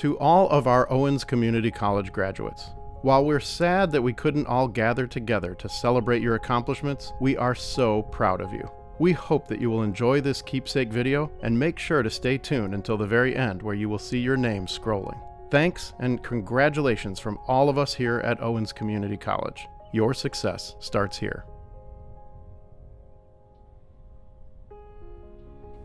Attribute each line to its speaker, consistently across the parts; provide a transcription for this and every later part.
Speaker 1: To all of our Owens Community College graduates, while we're sad that we couldn't all gather together to celebrate your accomplishments, we are so proud of you. We hope that you will enjoy this keepsake video and make sure to stay tuned until the very end where you will see your name scrolling. Thanks and congratulations from all of us here at Owens Community College. Your success starts here.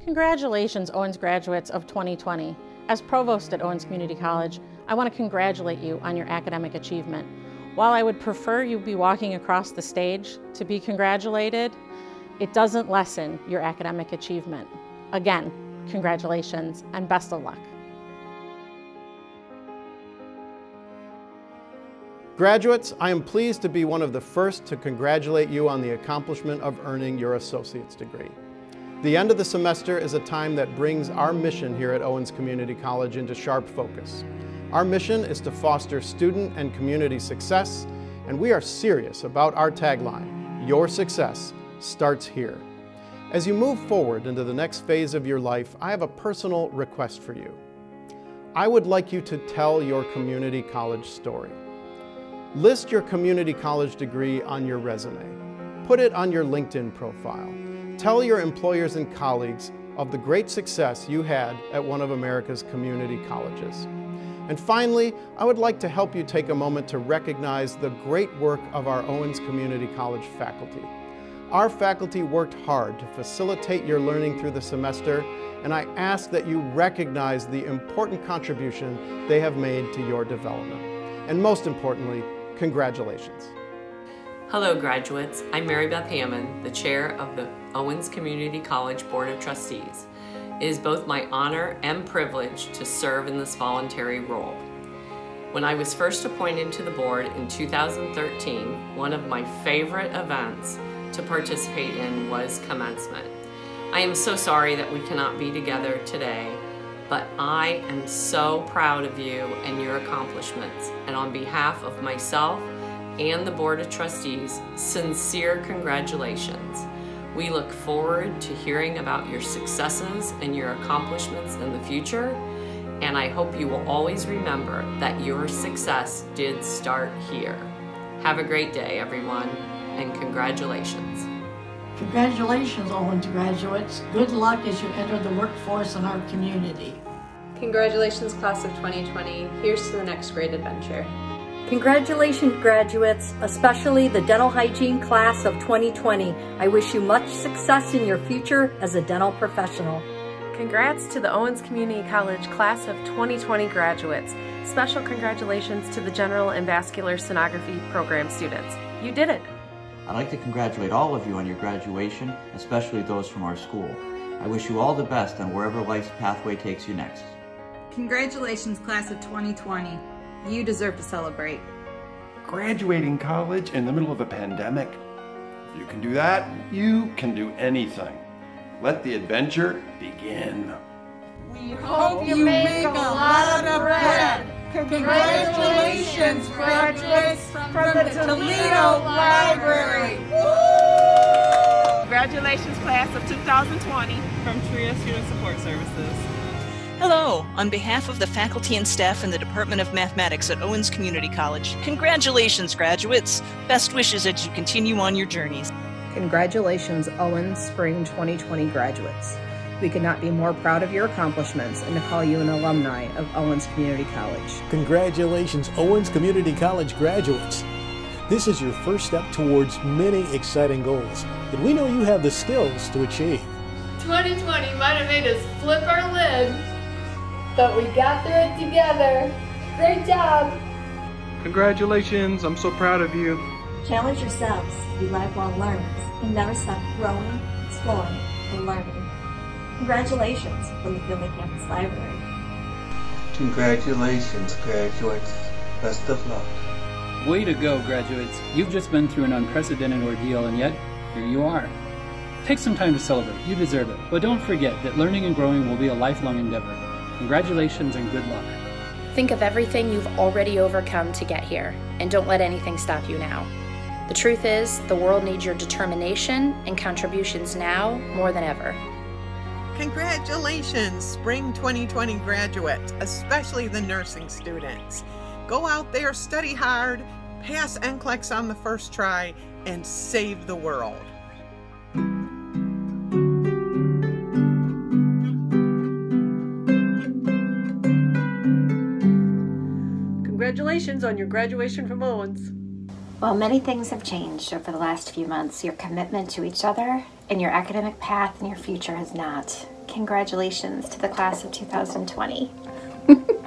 Speaker 2: Congratulations, Owens graduates of 2020. As provost at Owens Community College, I want to congratulate you on your academic achievement. While I would prefer you be walking across the stage to be congratulated, it doesn't lessen your academic achievement. Again, congratulations and best of luck.
Speaker 1: Graduates, I am pleased to be one of the first to congratulate you on the accomplishment of earning your associate's degree. The end of the semester is a time that brings our mission here at Owens Community College into sharp focus. Our mission is to foster student and community success, and we are serious about our tagline, Your Success starts here. As you move forward into the next phase of your life, I have a personal request for you. I would like you to tell your community college story. List your community college degree on your resume. Put it on your LinkedIn profile. Tell your employers and colleagues of the great success you had at one of America's community colleges. And finally, I would like to help you take a moment to recognize the great work of our Owens Community College faculty. Our faculty worked hard to facilitate your learning through the semester, and I ask that you recognize the important contribution they have made to your development. And most importantly, congratulations.
Speaker 3: Hello graduates, I'm Mary Beth Hammond, the chair of the Owens Community College Board of Trustees. It is both my honor and privilege to serve in this voluntary role. When I was first appointed to the board in 2013, one of my favorite events to participate in was commencement. I am so sorry that we cannot be together today, but I am so proud of you and your accomplishments. And on behalf of myself and the Board of Trustees, sincere congratulations. We look forward to hearing about your successes and your accomplishments in the future, and I hope you will always remember that your success did start here. Have a great day, everyone and congratulations.
Speaker 4: Congratulations, Owens graduates. Good luck as you enter the workforce in our community.
Speaker 5: Congratulations, class of 2020. Here's to the next great adventure.
Speaker 6: Congratulations, graduates, especially the dental hygiene class of 2020. I wish you much success in your future as a dental professional.
Speaker 7: Congrats to the Owens Community College class of 2020 graduates. Special congratulations to the General and Vascular Sonography program students. You did it!
Speaker 8: I'd like to congratulate all of you on your graduation, especially those from our school. I wish you all the best on wherever life's pathway takes you next.
Speaker 9: Congratulations, class of 2020. You deserve to celebrate.
Speaker 10: Graduating college in the middle of a pandemic. If you can do that, you can do anything. Let the adventure begin.
Speaker 11: We hope you make a lot of bread. Congratulations, graduates from the Toledo Library.
Speaker 12: Congratulations, class of 2020 from TRIO Student Support Services.
Speaker 13: Hello, on behalf of the faculty and staff in the Department of Mathematics at Owens Community College, congratulations, graduates. Best wishes as you continue on your journeys.
Speaker 14: Congratulations, Owens Spring 2020 graduates. We could not be more proud of your accomplishments and to call you an alumni of Owens Community College.
Speaker 15: Congratulations, Owens Community College graduates. This is your first step towards many exciting goals that we know you have the skills to achieve.
Speaker 16: 2020 might have made us flip our lids, but we got through it together. Great job!
Speaker 17: Congratulations, I'm so proud of you.
Speaker 18: Challenge yourselves, be lifelong learners, and never stop growing, exploring, and learning. Congratulations from the Findlay Campus Library.
Speaker 19: Congratulations, graduates. Best of luck.
Speaker 20: Way to go, graduates. You've just been through an unprecedented ordeal, and yet, here you are. Take some time to celebrate. You deserve it. But don't forget that learning and growing will be a lifelong endeavor. Congratulations and good luck.
Speaker 21: Think of everything you've already overcome to get here, and don't let anything stop you now. The truth is, the world needs your determination and contributions now more than ever.
Speaker 22: Congratulations, Spring 2020 graduates, especially the nursing students. Go out there, study hard, pass NCLEX on the first try, and save the world.
Speaker 23: Congratulations on your graduation from Owens.
Speaker 24: While many things have changed over the last few months, your commitment to each other and your academic path and your future has not. Congratulations to the class of 2020.